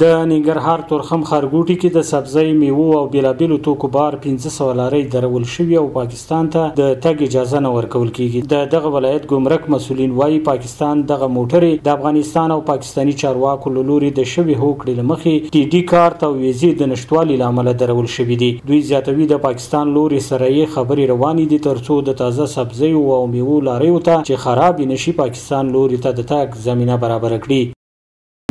د ننګرهار تورخم ښارګوټي کې د سبزۍ، میوو او بېلابېلو توکو بار پنځه سوه لارۍ درول شوي او پاکستان ته د تګ اجازه نه ورکول کېږي. د دغه ولایت ګمرک مسؤلین وايي، پاکستان دغه موټرې د افغانستان او پاکستاني چارواکو له لوري د شوې هوکړې له مخې ټي ډي کارت او ویزې د نشتوالي له امله درول شوي دي. دوی زیاتوي، د پاکستان لورې سره یې خبرې روانې دي تر څو د تازه سبزیو او میوو لاریو ته چې خرابې نه شي، پاکستان لوري ته د تګ زمینه برابره کړي.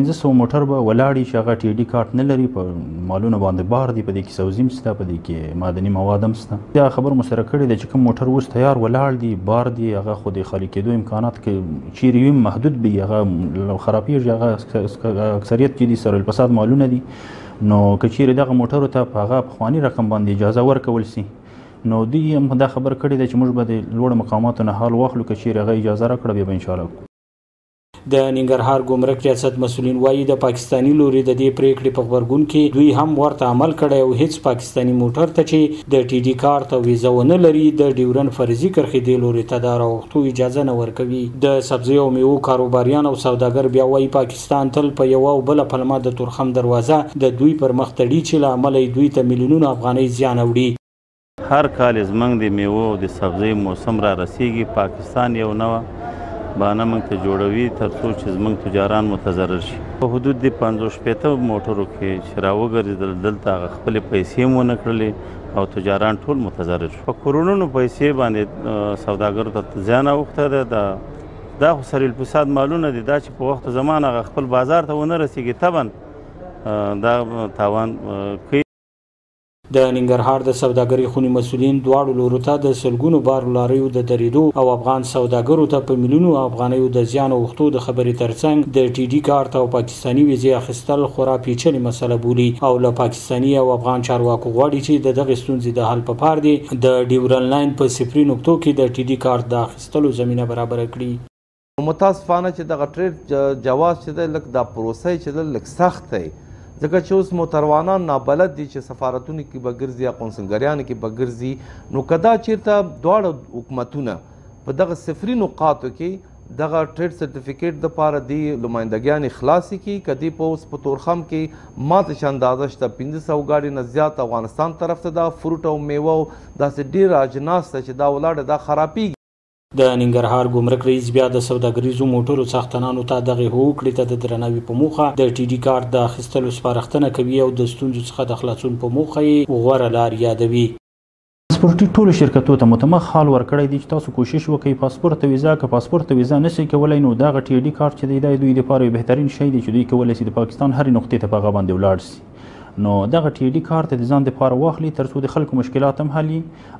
پنځه سوه موټر به ولاړي چې هغه ټي ډي کارت نه لري په مالونو باندې بار دي په دې کې سوزیم سته په دې کې معدني مواد هم سته دا خبر مو سره کړې ده چې کوم موټر اوس تیار ولاړ دي بار دي هغه خو د خالي کېدو امکانات که چیرې وي محدود به هغه خرابېږي هغه اکثریت چې دي سره الفساد مالونه دي نو که چیرې دغه موټرو ته په هغه پخواني رقم باندې اجازه ورکول سي نو دوی هم دا خبر کړې ده چې موږ به د لوړ مقاماتو نه حال واخلو که چیرې هغه اجازه راکړه بیا به انشاءالله د ننګرهار ګمرک ریاست مسولین وایي د پاکستاني لوري د دې پریکړې په غبرګون کې دوی هم ورته عمل کړی او هیڅ پاکستاني موټر ته چې د ټي ډي کارت او ویزه ونه لري د ډیورن فرضي کرښې دې لوري ته د راوختو اجازه نه ورکوي د سبزیو او میوو کاروباریان او سوداګر بیا وایي پاکستان تل په یوه او بله پلمه د تورخم دروازه د دوی پر مخ تړي چې له امله یې دوی ته میلیونونه افغانۍ زیان اوړي. هر کال زمنګ د میوو او د سبزیو موسم را رسیږي پاکستان یو نوه بانه موږ ته جوړوي تر څو چې زموږ تجاران متضرر شي په حدود د پنځوس شپېته موټرو کې چې راوګرځېدل دلته هغه خپلې پیسې مو نه کړلې او تجاران ټول متضرر شو په کورونو پیسې باندې سوداګرو ته زیان اوښتی دی دا دا خو سر الفساد مالونه دي دا چې په وخت زمان هغه خپل بازار ته ونه رسیږي طبعا دا تاوان کوي د ننګرهار د سوداګرۍ خونې مسؤلین دواړو لورو ته د سلګونو بار لاریو د درېدو او افغان سوداګرو ته په میلیونو افغانیو د زیان اوښتو د خبرې ترڅنګ د ټي ډي کارت او پاکستاني ویزې اخیستل خورا پیچلې مسله بولي او له پاکستاني او افغان چارواکو غواړي چې د دغې ستونزې د حل په پار دې د ډیورنډ لاین په صفري نقطو کې د ټي ډي کارت د اخیستلو زمینه برابره کړي. خو متاسفانه چې دغه ټرېډ جواز چې دی لږ دا پروسه یې چې ده لږ سخت دی ځکه چې اوس موتروانان نابلد دي چې سفارتونو کې به ګرځي یا قونسلګریانو کې به ګرځي نو که دا چېرته دواړه حکومتونه په دغه صفري نقاطو کې دغه ټریډ سرټیفیکیټ د پاره دی لومایندګیانې خلاصې کی کدی په اوس په تورخم کې ماته چې اندازه شته 1500 ګاډي نه زیات افغانستان طرف ته دا فروټ او میوه داسې ډیر اجناس ته چې دا ولاړ دا خرابېږي د ننګرهار ګمرک رئیس بیا د سوداګریزو موټرو څښتنانو ته دغې هوکړې ته د درناوي په موخه د ټي ډي کارت د اخیستلو سپارښتنه کوي او د ستونزو څخه د خلاصون په موخه یې غوره لار یادوي. پاسپورټي ټولو شرکتو ته متمخ حال ورکړی دی چې تاسو کوشش وکړئ پاسپورت ته ویزا که پاسپورت ته ویزا نه شئ کولای نو دغه ټي ډي کارت چې دی دا دوی لپاره یو بهترین شی دی چې دوی کولای شي د پاکستان هرې نقطې ته په هغه باندې ولاړ شي نو دغه ټي ډي کارت د ځان لپاره واخلي تر څو د خلکو مشکلات هم حل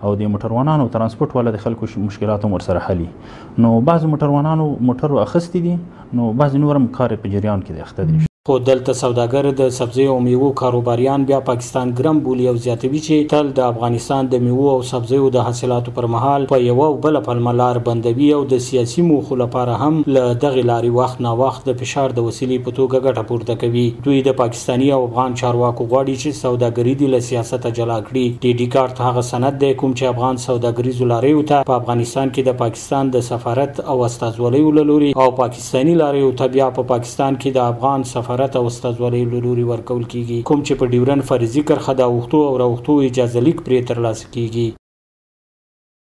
او د موټروانانو ترانسپورت والا د خلکو مشکلات هم ورسره حلي نو بعضې موټروانانو موټرو اخیستي دي نو بعضې نور هم کار په جریان کې دی اخته دي خو دلته سوداګر د سبزیو او میوو کاروباریان بیا پاکستان ګرم بولي او زیاتوي چې تل د افغانستان د میوو او سبزیو د حاصلاتو پر مهال په یوه او بله پلمه لار بندوي او د سیاسي موخو لپاره هم له دغې لارې وخت ناوخت د فشار د وسیلې په توګه ګټه پورته کوي. دوی د پاکستان پاکستاني او افغان چارواکو غواړي چې سوداګري دې له سیاسته جلا کړي. ډي ډي کارت هغه سند دی کوم چې افغان سوداګریزو لاریو ته په افغانستان کې د پاکستان د سفارت او استازولیو له لوري او پاکستاني لاریو ته بیا په پاکستان کې د افغان سفارت او استازولیو له لوري ورکول کیږي کوم چې په ډیورن فرضي کرښه د اوښتو او راوښتو اجازه لیک پرې ترلاسه کیږي.